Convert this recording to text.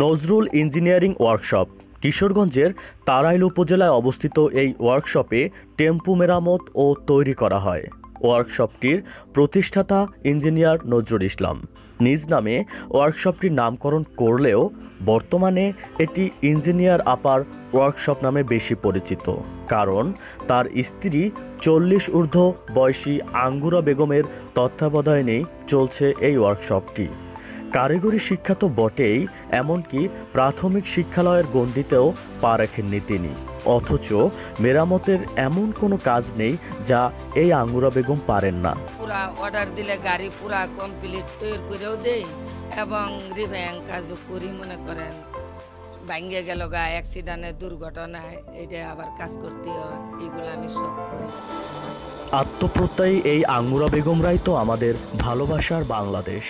Nazrul engineering workshop. কিশোরগঞ্জের তারাইল উপজেলায় অবস্থিত এই ওয়ার্কশপে টেম্পু মেরামত ও তৈরি করা হয়। ওয়ার্কশপটির প্রতিষ্ঠাতা ইঞ্জিনিয়ার নজরুল ইসলাম। নিজ নামে ওয়ার্কশপটির নামকরণ করলেও বর্তমানে এটি ইঞ্জিনিয়ার আপার ওয়ার্কশপ নামে বেশি পরিচিত। কারণ তার স্ত্রী চল্লিশ ঊর্ধ্ব বয়সী আঙ্গুরা বেগমের তত্ত্বাবধানেই চলছে এই ওয়ার্কশপটি। কারিগরি শিক্ষা তো বটেই এমনকি প্রাথমিক শিক্ষালয়ের গণ্ডিতেও পা রাখেননি তিনি। অথচ মেরামতের এমন কোনো কাজ নেই যা এই আঙ্গুরা বেগম পারেন না। পুরা অর্ডার দিলে গাড়ি পুরা কমপ্লিট তৈরি করেও দেই এবং রিভ্যাং কাজও করি মনে করেন। ভাঙ্গে গেল গা অ্যাক্সিডেন্টের দুর্ঘটনায় এটা আবার কাজ করতে হয় এগুলো আমি সব করি। আত্মপ্রত্যয়ী এই আঙ্গুরা বেগমরাই তো আমাদের ভালোবাসার বাংলাদেশ।